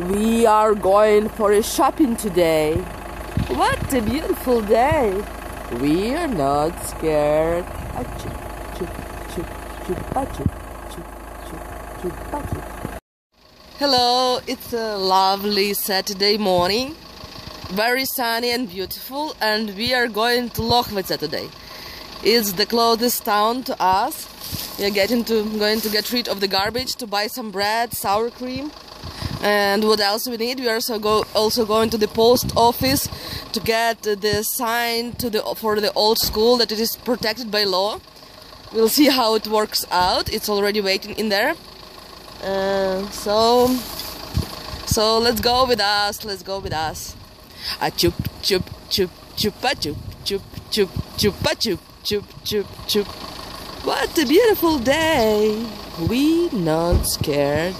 We are going for a shopping today. What a beautiful day. We are not scared. Hello, it's a lovely Saturday morning. Very sunny and beautiful, and we are going to Lokhvytsia today. It's the closest town to us. We are getting to going to get rid of the garbage to buy some bread, sour cream, and what else we need. We are also go also going to the post office to get the sign to the for the old school that it is protected by law. We'll see how it works out. It's already waiting in there. Uh, so so let's go with us. Let's go with us. A chup chup chup chupa chup chup chup chupa chup chup chup chup. What a beautiful day. We not scared.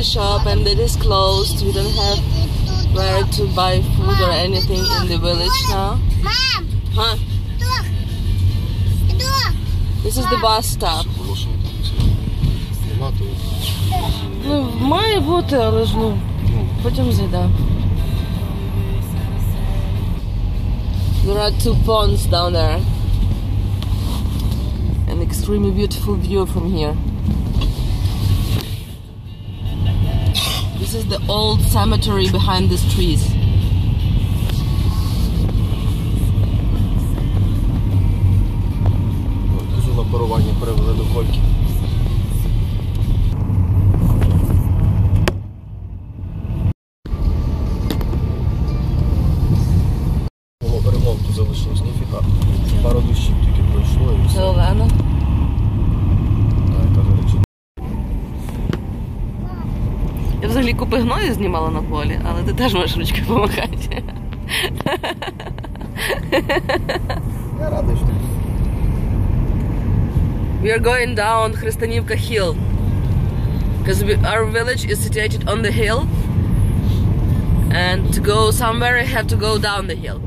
the shop and it is closed. We don't have where to buy food or anything in the village now. Мам, Huh? дух, дух. This is the bus stop. Оголошення там десь. Нема, то Ну, має бути, але ж ну, потім зайдемо. There are two ponds down there. An extremely beautiful view from here. This is the old cemetery behind these trees. Дуже на парування до кольки. взагалі купи гною знімала на полі, але ти теж можеш ручкою помахати. Я радий, що ти We are going down Христанівка Hill. Because we, our village is situated on the hill. And to go somewhere, I have to go down the hill.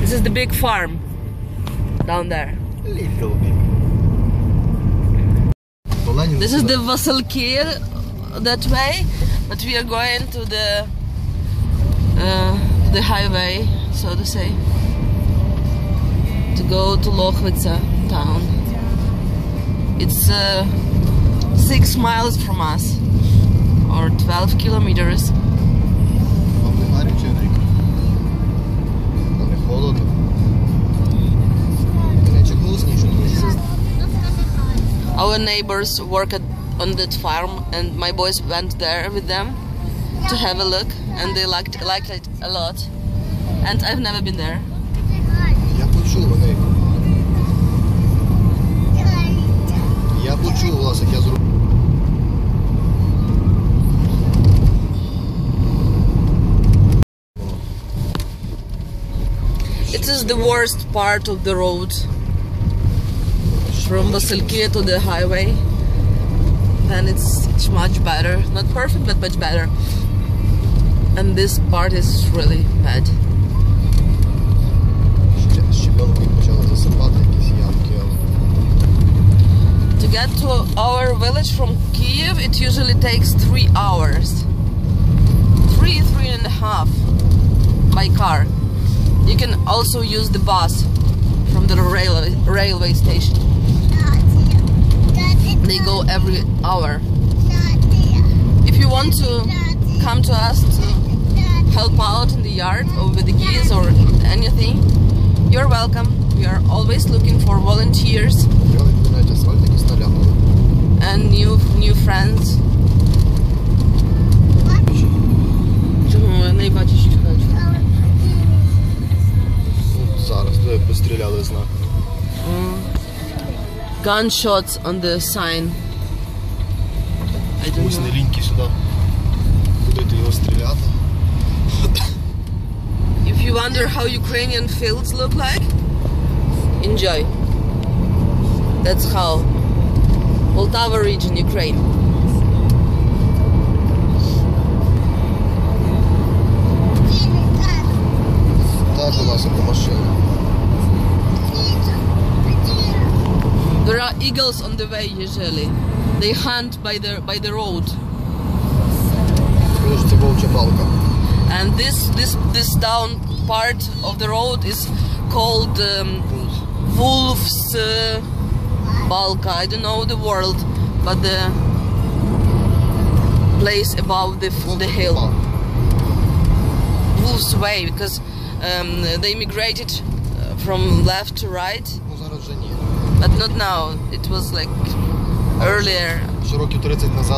This is the big farm down there. Little bit. This is the Vasselkir uh, that way, but we are going to the uh, the highway, so to say, to go to Lokhvytsia town. It's uh, six miles from us, or 12 kilometers. Our neighbors work at, on that farm, and my boys went there with them to have a look, and they liked liked it a lot. And I've never been there. Я почув, Енрік. Я почув, Власик, я зробив. It is the worst part of the road from Vasilki to the highway and it's, it's much better. Not perfect but much better. And this part is really bad. To get to our village from Kiev it usually takes three hours. Three three and a half by car. You can also use the bus from the railway, railway station. They go every hour. If you want to come to us to help out in the yard or with the geese or anything, you're welcome. We are always looking for volunteers Реально навіть асфальт якийсь наляпали. and new new friends. Чому я не бачу, що хочу? Ну, зараз, то як постріляли знак. Gunshots on the sign. I don't Ось не ліньки сюди. Ходити його стріляти. If you wonder how Ukrainian fields look like, enjoy. That's how. Poltava region, Ukraine. eagles on the way usually. They hunt by the by the road. And this this this down part of the road is called um, Wolf's uh, Balka. I don't know the world, but the place above the the hill. Wolf's Way, because um, they migrated uh, from left to right. But not now. It was like earlier.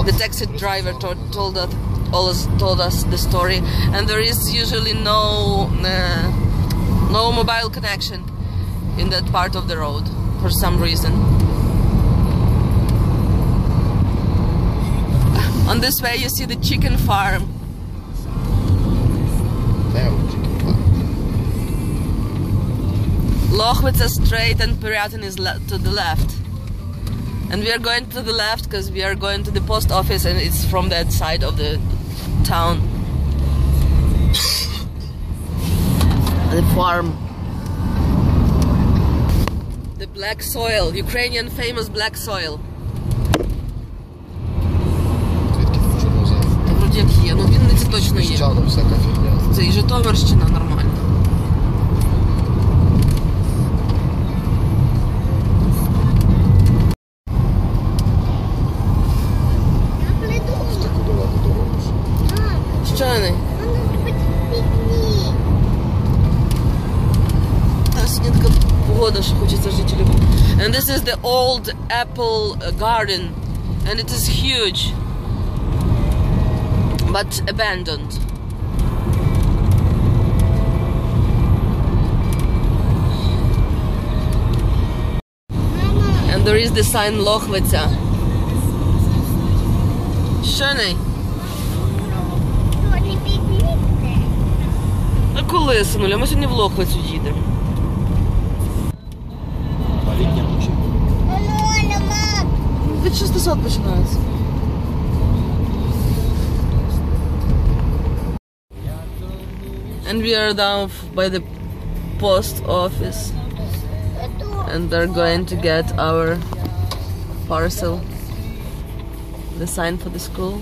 The taxi driver told us always told us the story, and there is usually no uh, no mobile connection in that part of the road for some reason. On this way, you see the chicken farm. Lokhvytsia is straight and Pyriatyn is to the left. And we are going to the left because we are going to the post office and it's from that side of the town. the farm. The black soil, Ukrainian famous black soil. Це і Житомирщина нормально. is the old apple garden and it is huge but abandoned. And there is the sign Lokhvytsia. Schöne. А коли, синуля, ми сьогодні в Лохвицю їдемо. Від 600 починається. And we are down f- by the post office and they're going to get our parcel. The sign for the school.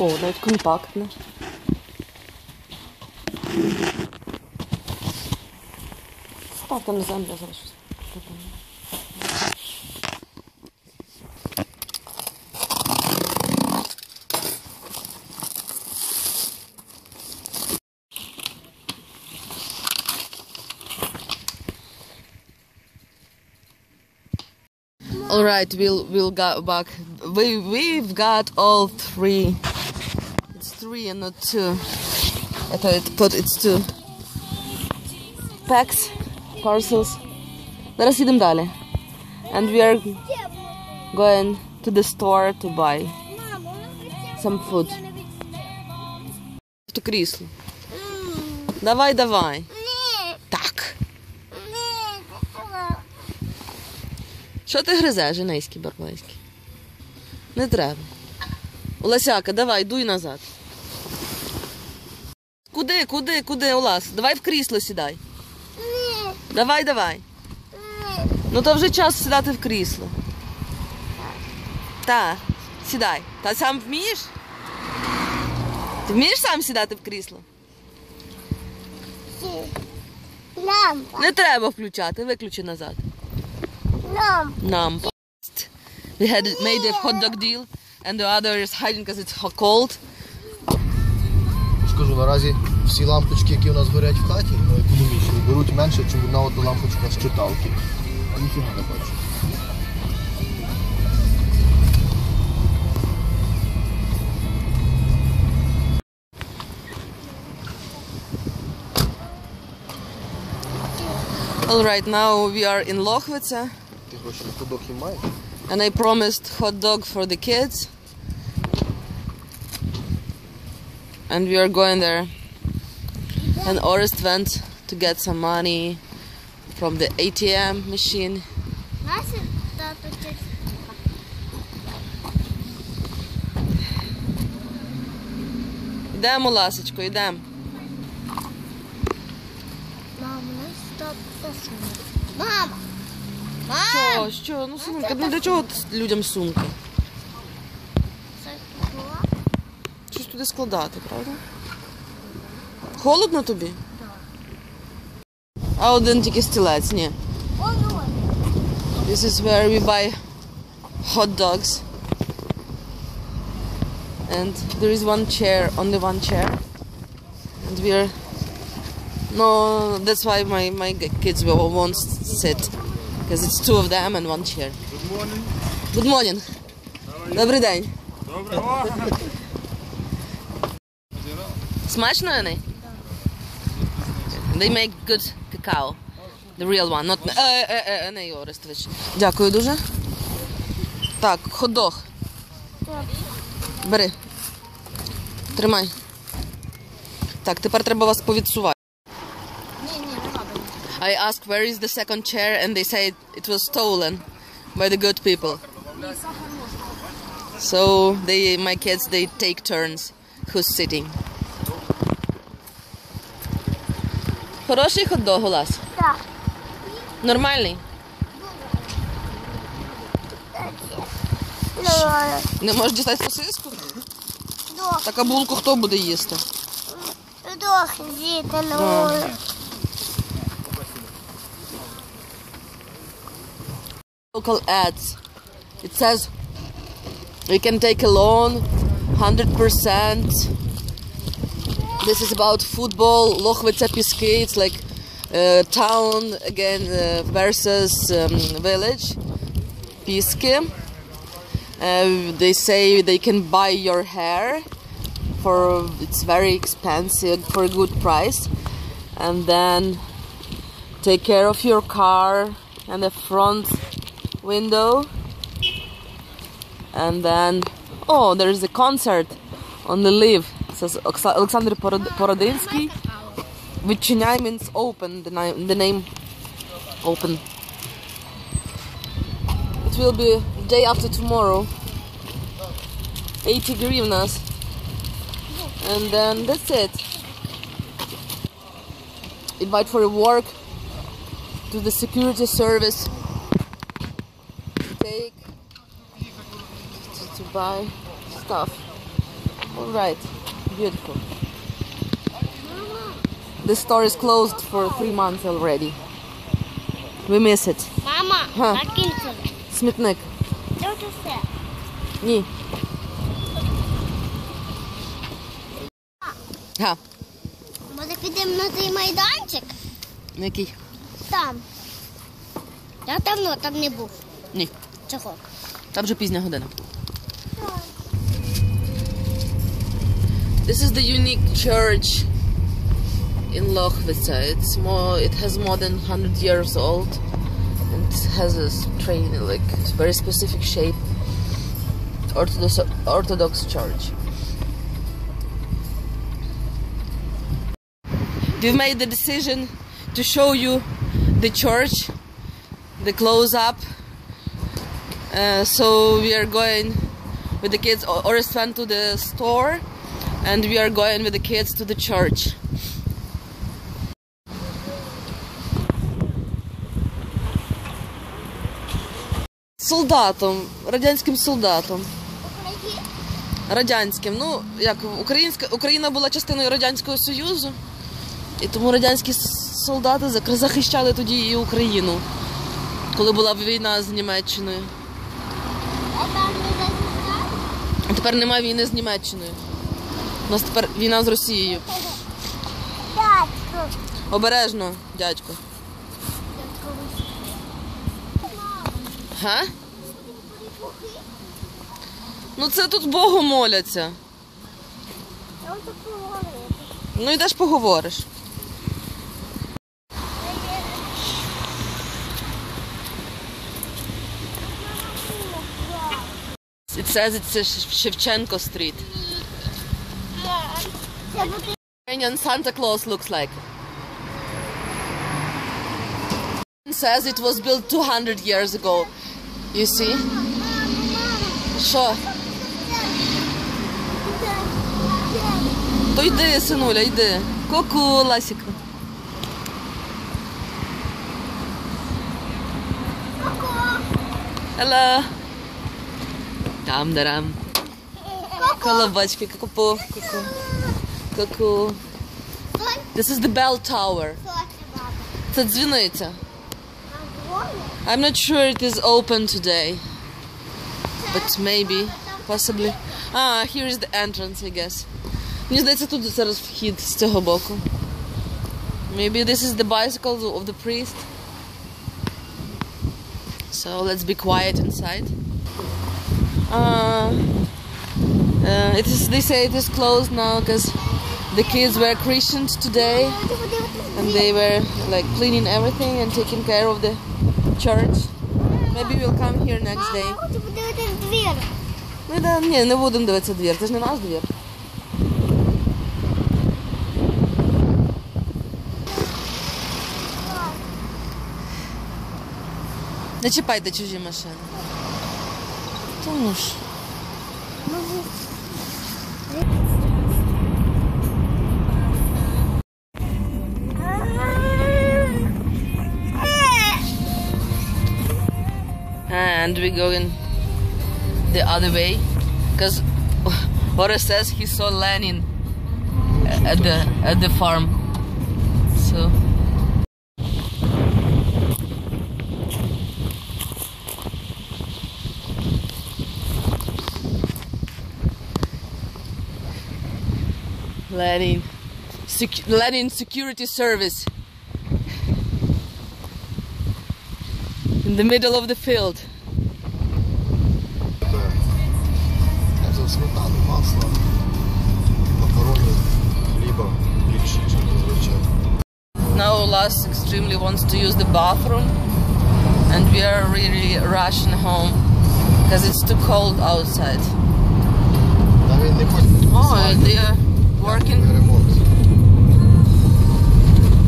О, навіть компактне. Став там на землю зараз щось. All right, we'll we'll go back. We we've got all three. Three and not two. I thought it, thought it's two. Packs, parcels. Зараз їдемо далі. And we are going to the store to buy some food. В крісло. Давай, давай. Так. Що ти гризеш, Женейський Барбалейський? Не треба. Олесяка, давай, дуй назад. Куди, куди, куди, Олас? Давай в крісло сідай. Ні, Давай, давай. ні. Ну то вже час сідати в крісло. Та, сідай. Та сам вмієш? Ти вмієш сам сідати в крісло? Лампа. Не треба включати, виключи назад. Лампа. Нам. We had made a hot dog deal and the other is hiding because it's cold. Кажу, наразі всі лампочки, які у нас горять в хаті, ну, економічні, беруть менше, ніж одна одна лампочка з читалки. А ніфіга не бачу. All right, now we are in Lochwice and I promised hot dog for the kids. And we are going there. And Orest went to get some money from the ATM machine. Наша тато честь. Йдемо, ласочко, йдемо. Мама, наш тато сумка. Мама. Мама. Що, що? Ну, синка, ну для чого людям сумки? туди складати, правда? Холодно тобі? А один тільки стілець, ні. Воно. This is where we buy hot dogs. And there is one chair, only one chair. And we're no, that's why my, my g- kids will, won't sit. Because it's two of them and one chair. Good morning. Добрий день. Смачно, Яни? They make good cacao. The real one, not... Е, е, е, е, не Ігор Орестович. Дякую дуже. Так, хот-дог. Бери. Тримай. Так, тепер треба вас повідсувати. Ні, ні, не треба. I asked where is the second chair and they said it was stolen by the good people. So they, my kids, they take turns who's sitting. Хороший хот-дог у вас? Так. Нормальний? Давай. Не можеш дістати сосиску? Дох. Так а булку хто буде їсти? Дох, діти, ну. Local ads. It says you can take a loan, 100%. This is about football. Lokhvytsia Piski. It's like uh, town again uh, versus um, village. Piski. Uh, they say they can buy your hair for it's very expensive for a good price, and then take care of your car and the front window and then oh there's a concert on the live says Alexander Porodinsky, which in I means open, the, name, the name open. It will be day after tomorrow, 80 grivnas, and then that's it. Invite for a work to the security service. Take to, to buy stuff. All right. Beautiful. The store is closed for three months already. We miss it. Мама. Смітник. Це все. Ні. Га. Може підемо на цей майданчик? Який? Там. Я давно там не був. Ні. Чого? Там вже пізня година. This is the unique church in Lokhvytsia. It's more. It has more than 100 years old. And it has a strange, like very specific shape. Orthodox Orthodox church. We've made the decision to show you the church, the close up Uh, so we are going with the kids. Orest went to the store, and we are going with the kids to the church. Солдатом, радянським солдатом. Радянським. Ну, як українська Україна була частиною Радянського Союзу, і тому радянські солдати захищали тоді і Україну, коли була війна з Німеччиною. А тепер немає війни з Німеччиною. У нас тепер війна з Росією. Дядько. Обережно, дядько. Га? Ну це тут Богу моляться. Я так поговорю. Ну йдеш поговориш. It says it's a Sh- Ukrainian Santa Claus looks like. It says it was built 200 years ago. You see? Що? То йди, синуля, йди. Ку-ку, Ласіка. Hello. Там-дарам. Колобочки, ку-ку, ку-ку. Ку-ку. This is the bell tower. Це дзвіниця. I'm not sure it is open today. But maybe, possibly. Ah, here is the entrance, I guess. Мені здається, тут зараз вхід з цього боку. Maybe this is the bicycle of the priest. So let's be quiet inside. Uh, uh, it is. They say it is closed now because the kids were christened today, and they were like cleaning everything and taking care of the church. Maybe we'll come here next day. Я хочу подивитися двір. Ну да, ні, не будемо дивитися двір. Це ж не наш двір. Не чіпайте чужі машини. Тому ж. And we go in the other way because Boris says he saw Lenin at the at the farm. So Lenin, Lenin Security Service in the middle of the field. сметану, масло, макарони, хліба більше, ніж зазвичай. Now Lars extremely wants to use the bathroom and we are really rushing home because it's too cold outside. Та він не хоче. Oh, they are working Ремонт.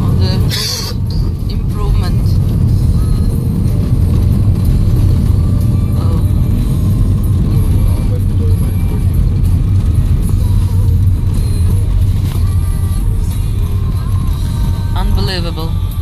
on the unbelievable.